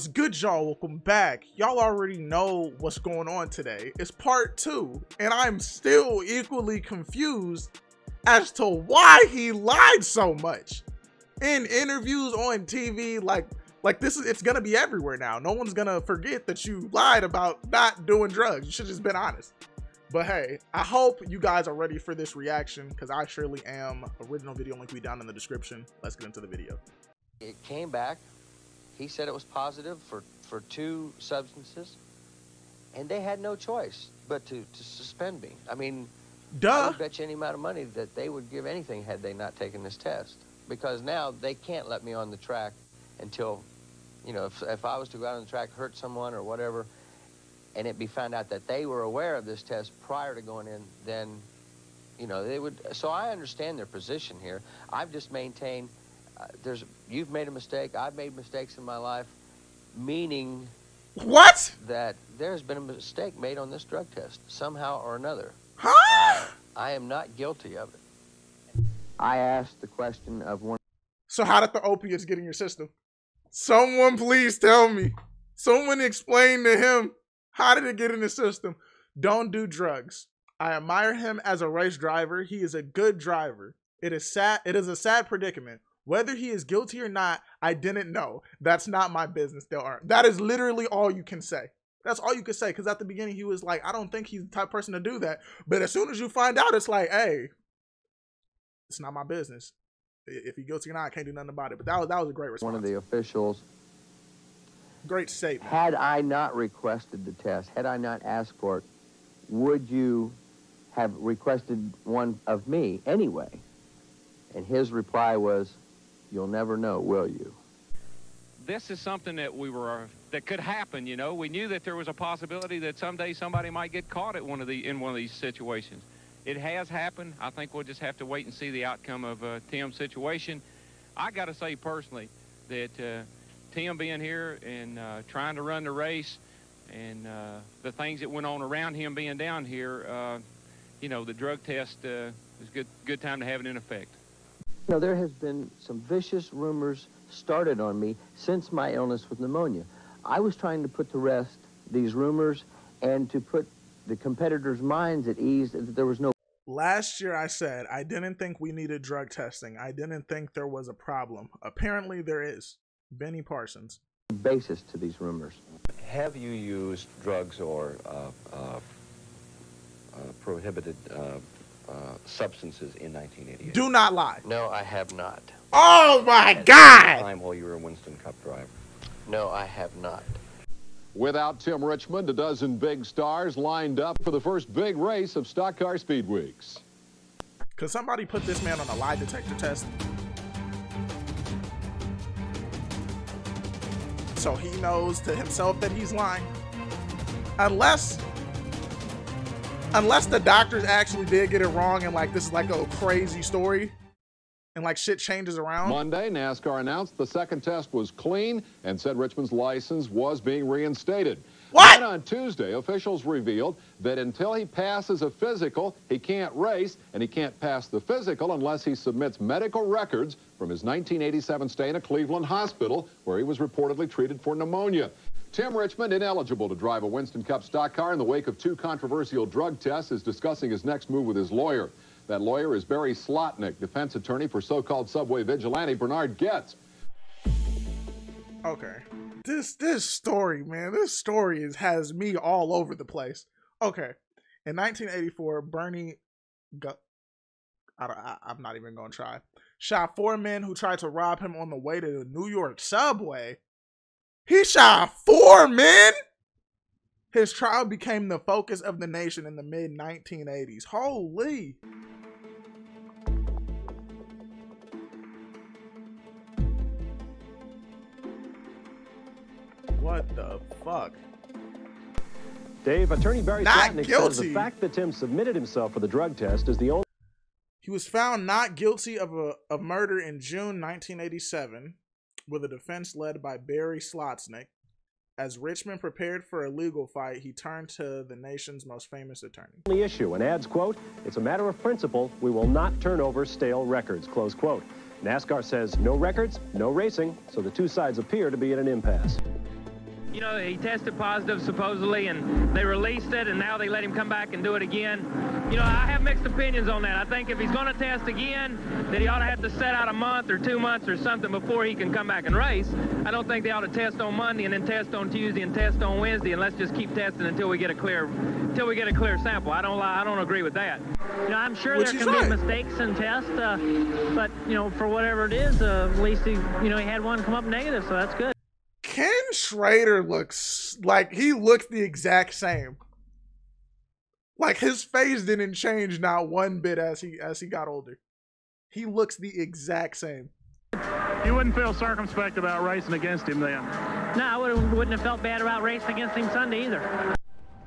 What's good, y'all? Welcome back. Y'all already know what's going on today. It's part two, and I'm still equally confused as to why he lied so much in interviews on TV. Like, like this is it's gonna be everywhere now. No one's gonna forget that you lied about not doing drugs. You should just been honest. But hey, I hope you guys are ready for this reaction because I surely am. Original video link will be down in the description. Let's get into the video. It came back he said it was positive for, for two substances, and they had no choice but to, to suspend me. I mean, Duh. I would bet you any amount of money that they would give anything had they not taken this test. Because now they can't let me on the track until, you know, if, if I was to go out on the track, hurt someone or whatever, and it be found out that they were aware of this test prior to going in, then, you know, they would. So I understand their position here. I've just maintained there's you've made a mistake. I've made mistakes in my life, meaning what that there's been a mistake made on this drug test somehow or another. Huh? Uh, I am not guilty of it. I asked the question of one. So how did the opiates get in your system? Someone please tell me. Someone explain to him how did it get in the system? Don't do drugs. I admire him as a race driver. He is a good driver. It is sad. It is a sad predicament. Whether he is guilty or not, I didn't know. That's not my business. There are. That is literally all you can say. That's all you can say. Because at the beginning, he was like, I don't think he's the type person to do that. But as soon as you find out, it's like, hey, it's not my business. If he's guilty or not, I can't do nothing about it. But that was that was a great response. One of the officials. Great statement. Had I not requested the test, had I not asked for it, would you have requested one of me anyway? And his reply was, You'll never know, will you? This is something that we were that could happen. You know, we knew that there was a possibility that someday somebody might get caught at one of the in one of these situations. It has happened. I think we'll just have to wait and see the outcome of uh, Tim's situation. I got to say personally that uh, Tim being here and uh, trying to run the race and uh, the things that went on around him being down here, uh, you know, the drug test uh, is good. Good time to have it in effect. You know, there has been some vicious rumors started on me since my illness with pneumonia. I was trying to put to rest these rumors and to put the competitors' minds at ease that there was no. Last year, I said I didn't think we needed drug testing. I didn't think there was a problem. Apparently, there is. Benny Parsons. Basis to these rumors. Have you used drugs or uh, uh, uh, prohibited uh, substances in 1988? Do not lie. No, I have not. Oh my At God! Time while you were a Winston Cup driver. No, I have not. Without Tim Richmond, a dozen big stars lined up for the first big race of Stock Car Speed Weeks. Could somebody put this man on a lie detector test? So he knows to himself that he's lying. Unless unless the doctors actually did get it wrong and like this is like a crazy story and like shit changes around. Monday, NASCAR announced the second test was clean and said Richmond's license was being reinstated. What? Then on Tuesday, officials revealed that until he passes a physical, he can't race, and he can't pass the physical unless he submits medical records from his 1987 stay in a Cleveland hospital where he was reportedly treated for pneumonia. Tim Richmond, ineligible to drive a Winston Cup stock car in the wake of two controversial drug tests, is discussing his next move with his lawyer. That lawyer is Barry Slotnick, defense attorney for so-called subway vigilante Bernhard Goetz. Okay. This this story, man, this story is has me all over the place. Okay. In 1984, Bernie got I, I, I'm not even going to try. Shot four men who tried to rob him on the way to the New York subway he shot four men. His trial became the focus of the nation in the mid 1980s. Holy. What the fuck? Dave, Attorney Barry not guilty. says the fact that Tim submitted himself for the drug test is the only. He was found not guilty of a of murder in June 1987 with a defense led by Barry Slotnick. As Richmond prepared for a legal fight, he turned to the nation's most famous attorney. The issue and adds, quote, it's a matter of principle. We will not turn over stale records, close quote. NASCAR says no records, no racing, so the two sides appear to be at an impasse. You know, he tested positive supposedly, and they released it, and now they let him come back and do it again. You know, I have mixed opinions on that. I think if he's going to test again, that he ought to have to set out a month or two months or something before he can come back and race. I don't think they ought to test on Monday and then test on Tuesday and test on Wednesday, and let's just keep testing until we get a clear, until we get a clear sample. I don't, li- I don't agree with that. You know, I'm sure Which there can right. be mistakes in tests, uh, but you know, for whatever it is, uh, at least he, you know, he had one come up negative, so that's good. Ken Schrader looks like he looks the exact same. Like his face didn't change not one bit as he as he got older. He looks the exact same. You wouldn't feel circumspect about racing against him then. No, I wouldn't, wouldn't have felt bad about racing against him Sunday either.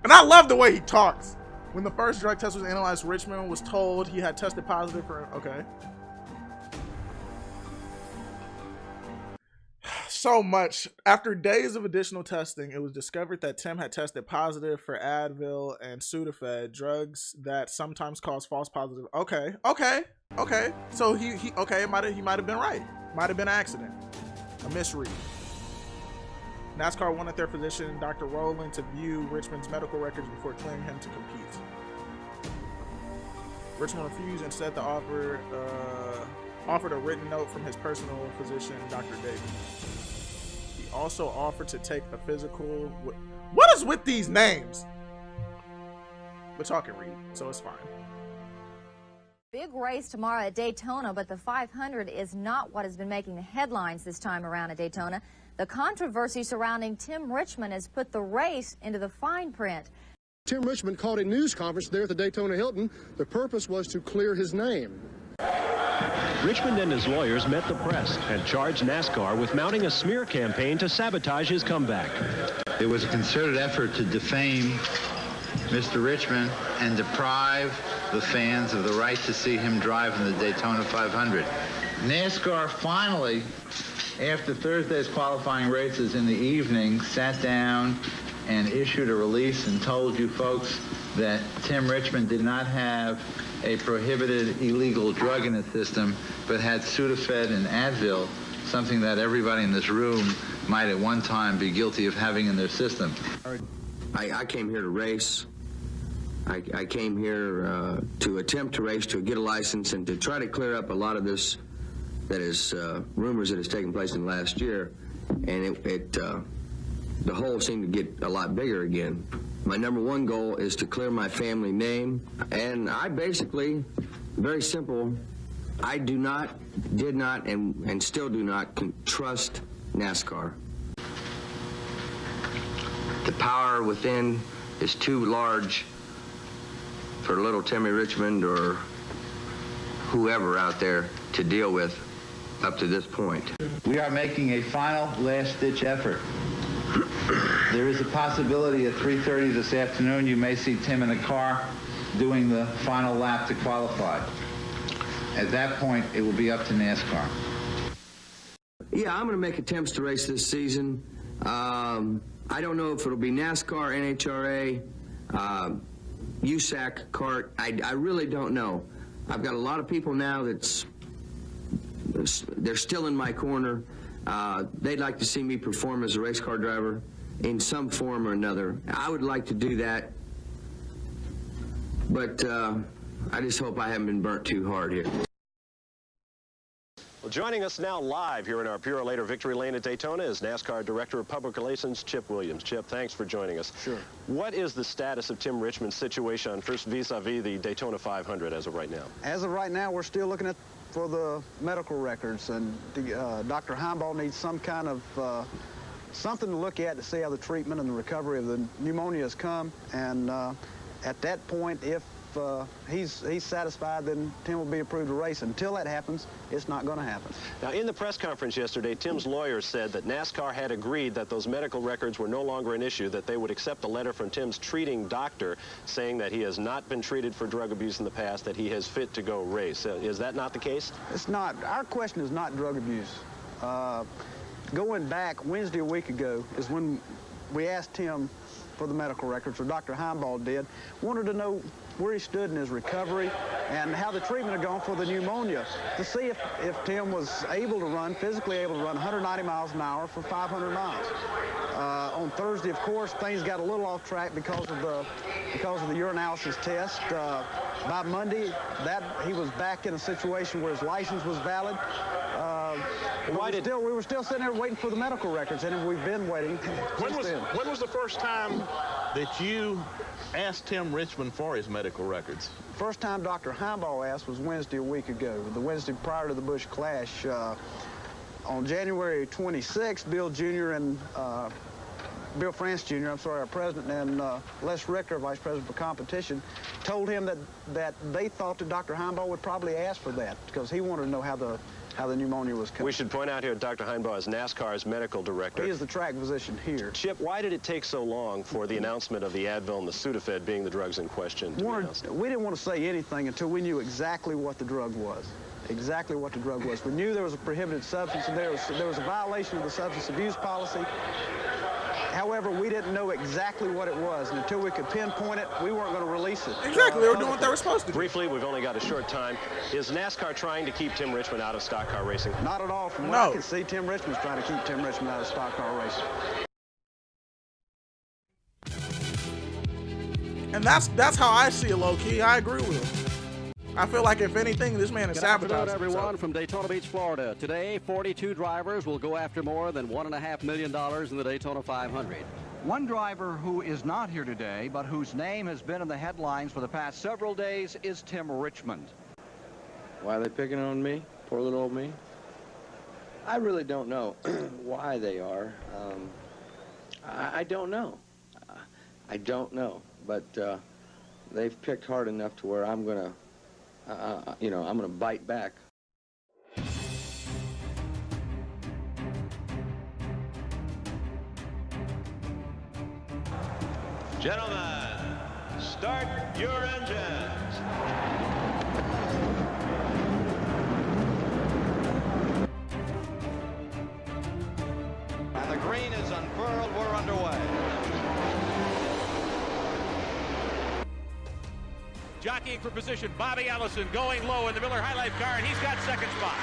And I love the way he talks. When the first drug test was analyzed, Richmond was told he had tested positive for okay. So much. After days of additional testing, it was discovered that Tim had tested positive for Advil and Sudafed, drugs that sometimes cause false positive. Okay, okay, okay. So he, he okay, might he might have been right. Might have been an accident, a misread. NASCAR wanted their physician, Dr. Rowland, to view Richmond's medical records before clearing him to compete. Richmond refused. and said the offer uh, offered a written note from his personal physician, Dr. Davis. He also offered to take a physical. What is with these names? But y'all can read, so it's fine. Big race tomorrow at Daytona, but the 500 is not what has been making the headlines this time around at Daytona. The controversy surrounding Tim Richmond has put the race into the fine print. Tim Richmond called a news conference there at the Daytona Hilton. The purpose was to clear his name. Richmond and his lawyers met the press and charged NASCAR with mounting a smear campaign to sabotage his comeback. It was a concerted effort to defame Mr. Richmond and deprive the fans of the right to see him drive in the Daytona 500. NASCAR finally, after Thursday's qualifying races in the evening, sat down and issued a release and told you folks that Tim Richmond did not have a prohibited illegal drug in his system, but had Sudafed and Advil, something that everybody in this room might at one time be guilty of having in their system. I, I came here to race. I, I came here uh, to attempt to race, to get a license, and to try to clear up a lot of this that is uh, rumors that has taken place in the last year. And it, it uh, the hole seemed to get a lot bigger again. My number one goal is to clear my family name, and I basically, very simple, I do not, did not, and, and still do not trust NASCAR. The power within is too large for little Timmy Richmond or whoever out there to deal with up to this point. We are making a final last-ditch effort. There is a possibility at 3.30 this afternoon you may see Tim in a car doing the final lap to qualify. At that point, it will be up to NASCAR. Yeah, I'm going to make attempts to race this season. Um, I don't know if it'll be NASCAR, NHRA, uh, USAC, CART. I, I really don't know. I've got a lot of people now that's they're still in my corner. Uh, they'd like to see me perform as a race car driver in some form or another. I would like to do that, but uh, I just hope I haven't been burnt too hard here. Well, joining us now live here in our Purolator Victory Lane at Daytona is NASCAR Director of Public Relations, Chip Williams. Chip, thanks for joining us. Sure. What is the status of Tim Richmond's situation, first vis-a-vis the Daytona 500 as of right now? As of right now, we're still looking at for the medical records, and the, uh, Dr. Heimball needs some kind of uh, something to look at to see how the treatment and the recovery of the pneumonia has come. And uh, at that point, if uh, he's he's satisfied, then Tim will be approved to race. Until that happens, it's not going to happen. Now, in the press conference yesterday, Tim's lawyers said that NASCAR had agreed that those medical records were no longer an issue, that they would accept a letter from Tim's treating doctor saying that he has not been treated for drug abuse in the past, that he is fit to go race. Uh, is that not the case? It's not. Our question is not drug abuse. Uh, going back Wednesday a week ago is when we asked Tim for the medical records, or Dr. Heimball did, wanted to know where he stood in his recovery and how the treatment had gone for the pneumonia to see if, if Tim was able to run, physically able to run 190 miles an hour for 500 miles. Uh, on Thursday, of course, things got a little off track because of the because of the urinalysis test. Uh, by Monday, that he was back in a situation where his license was valid. Why did still we were still sitting there waiting for the medical records, and we've been waiting. When was then. when was the first time that you asked Tim Richmond for his medical records? First time Dr. Heimball asked was Wednesday a week ago, the Wednesday prior to the Busch clash. Uh, on January 26th, Bill Jr. and uh, Bill France Jr., I'm sorry, our president, and uh, Les Richter, vice president for competition, told him that, that they thought that Dr. Heimball would probably ask for that because he wanted to know how the how the pneumonia was coming. We should point out here Dr. Heimball is NASCAR's medical director. He is the track physician here. Chip, why did it take so long for the announcement of the Advil and the Sudafed being the drugs in question to be announced? we didn't want to say anything until we knew exactly what the drug was. Exactly what the drug was. We knew there was a prohibited substance and there was, there was a violation of the substance abuse policy. However, we didn't know exactly what it was, and until we could pinpoint it, we weren't going to release it. Exactly, they were doing what they were supposed to do. Briefly, we've only got a short time. Is NASCAR trying to keep Tim Richmond out of stock car racing? Not at all. From what No. I can see, Tim Richmond's trying to keep Tim Richmond out of stock car racing. And that's that's how I see it, low key. I agree with him. I feel like if anything, this man is Good afternoon, sabotaging everyone, himself. from Daytona Beach, Florida. Today, 42 drivers will go after more than $1.5 million in the Daytona 500. One driver who is not here today, but whose name has been in the headlines for the past several days, is Tim Richmond. Why are they picking on me? Poor little old me? I really don't know why they are. Um, I, I don't know. I don't know. But uh, they've picked hard enough to where I'm going to, uh, you know, I'm going to bite back. Gentlemen, start your engines. And the green is unfurled. We're underway. Jockeying for position, Bobby Allison going low in the Miller High Life car, and he's got second spot.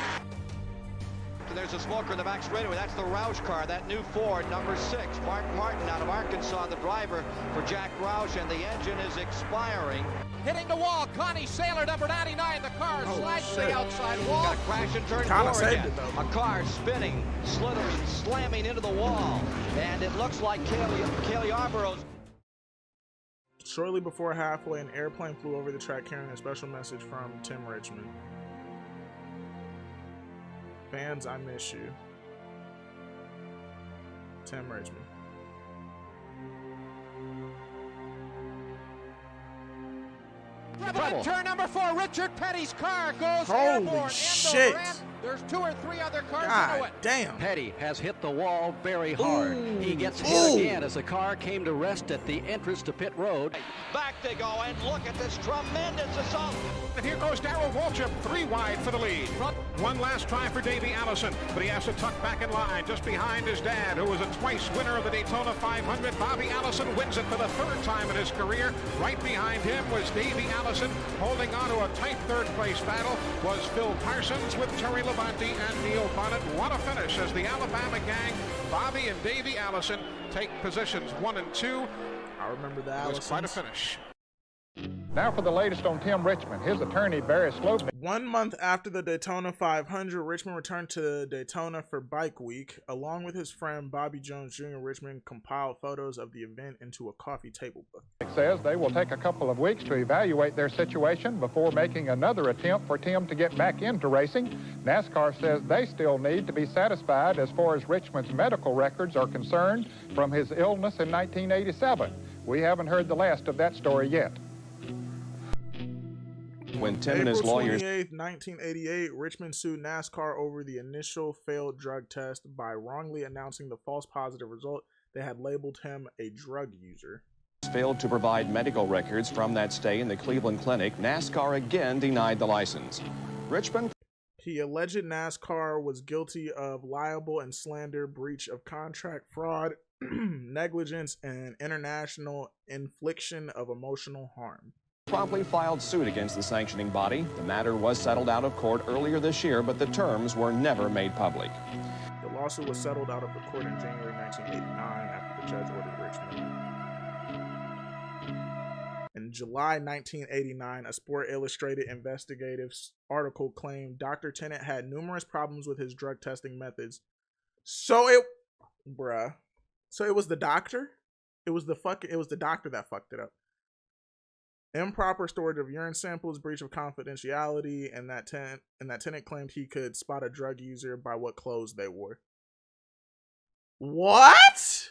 And there's a smoker in the back straightaway. That's the Roush car, that new Ford, number six. Mark Martin out of Arkansas, the driver for Jack Roush, and the engine is expiring. Hitting the wall, Connie Saylor, number 99. The car oh, slides to the outside wall. Got to crash and turn Kinda four again. it. A car spinning, slithering, slamming into the wall. And it looks like Cale, Cale Yarborough's Shortly before halfway, an airplane flew over the track carrying a special message from Tim Richmond. Fans, I miss you. Tim Richmond. Trouble turn number four. Richard Petty's car goes Holy airborne. End shit. Of ramp. There's two or three other cars into God it. damn. Petty has hit the wall very hard. He gets hit Ooh. again as the car came to rest at the entrance to pit road. back they go. And look at this tremendous assault. And here goes Darrell Waltrip, three wide for the lead. One last try for Davey Allison, but he has to tuck back in line just behind his dad, who was a twice winner of the Daytona 500. Bobby Allison wins it for the third time in his career. Right behind him was Davey Allison. Holding on to a tight third place battle was Phil Parsons with Terry Labonte and Neil Bonnett. What a finish as the Alabama gang, Bobby and Davey Allison, take positions one and two. I remember that. It was quite a finish. Now for the latest on Tim Richmond. His attorney, Barry Slotnick. One month after the Daytona 500, Richmond returned to Daytona for Bike Week. Along with his friend Bobby Jones Jr., Richmond compiled photos of the event into a coffee table book. says they will take a couple of weeks to evaluate their situation before making another attempt for Tim to get back into racing. NASCAR says they still need to be satisfied as far as Richmond's medical records are concerned from his illness in 1987. We haven't heard the last of that story yet. When Tim and April his lawyers 28th, 1988, Richmond sued NASCAR over the initial failed drug test by wrongly announcing the false positive result. They had labeled him a drug user. failed to provide medical records from that stay in the Cleveland Clinic, NASCAR again denied the license. Richmond He alleged NASCAR was guilty of liable and slander, breach of contract, fraud, negligence, and international infliction of emotional harm. Promptly filed suit against the sanctioning body. The matter was settled out of court earlier this year, but the terms were never made public. The lawsuit was settled out of the court in January 1989 after the judge ordered Richmond. In July 1989, a Sport Illustrated investigative article claimed Dr. Tennant had numerous problems with his drug testing methods. So it, bruh, so it was the doctor. It was the fuck. It was the doctor that fucked it up. Improper storage of urine samples, breach of confidentiality, and that Tennant and that Tennant claimed he could spot a drug user by what clothes they wore. What?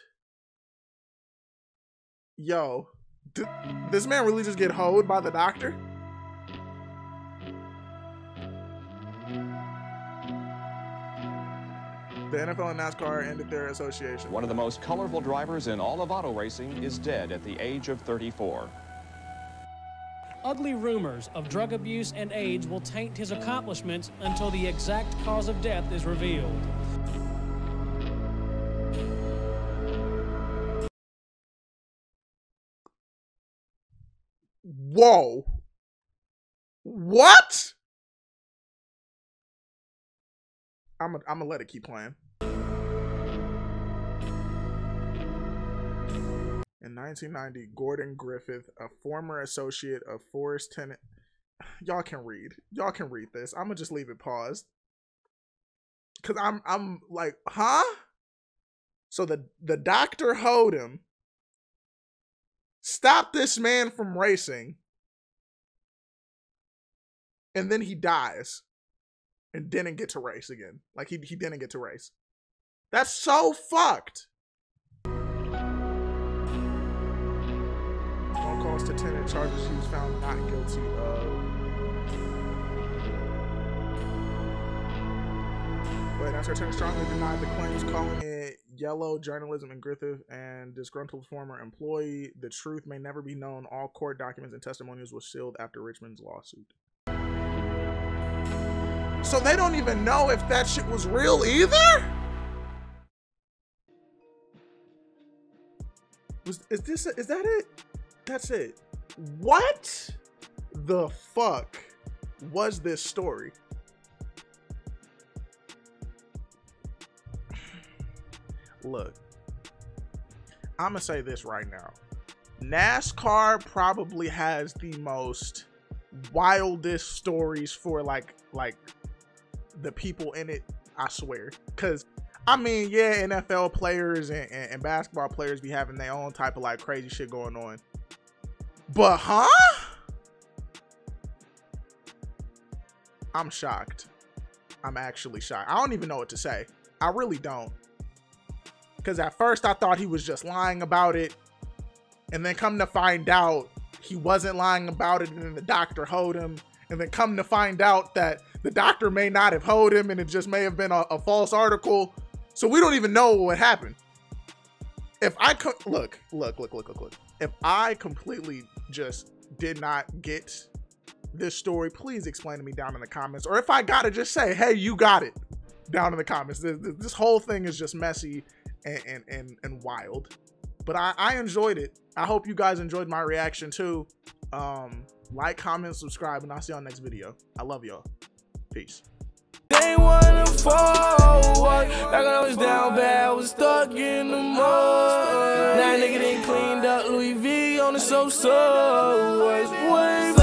Yo, this man really just get hoed by the doctor? The NFL and NASCAR ended their association. One of the most colorful drivers in all of auto racing is dead at the age of 34. Ugly rumors of drug abuse and AIDS will taint his accomplishments until the exact cause of death is revealed. Whoa. What? I'm gonna let it keep playing. In 1990, Gordon Griffith, a former associate of Forrest Tennant, y'all can read. Y'all can read this. I'm gonna just leave it paused. Cause I'm I'm like, huh? So the the doctor hold him, stop this man from racing, and then he dies and didn't get to race again. Like he he didn't get to race. That's so fucked. To Tennant charges he was found not guilty of. But NASCAR Tennant strongly denied the claims, calling it yellow journalism and Griffith and disgruntled former employee. The truth may never be known. All court documents and testimonials were sealed after Richmond's lawsuit. So they don't even know if that shit was real either? Was, is this is that it? That's it. What the fuck was this story? Look, I'm gonna say this right now. NASCAR probably has the most wildest stories for like like the people in it, I swear. Cause I mean, yeah, NFL players and, and, and, basketball players be having their own type of like crazy shit going on. But huh? I'm shocked. I'm actually shocked. I don't even know what to say. I really don't. Cause at first I thought he was just lying about it. And then come to find out he wasn't lying about it, and then the doctor hold him. And then come to find out that the doctor may not have hold him and it just may have been a, a false article. So we don't even know what happened. If I look, look, look, look, look, look. If I completely just did not get this story, please explain to me down in the comments. Or if I got it, just say, hey, you got it down in the comments. This, this whole thing is just messy and, and, and, and wild. But I, I enjoyed it. I hope you guys enjoyed my reaction too. Um, like, comment, subscribe, and I'll see y'all next video. I love y'all. Peace. They wanna forward, I was down bad, I was stuck in the mud. That nigga done cleaned up Louis V on the so-so.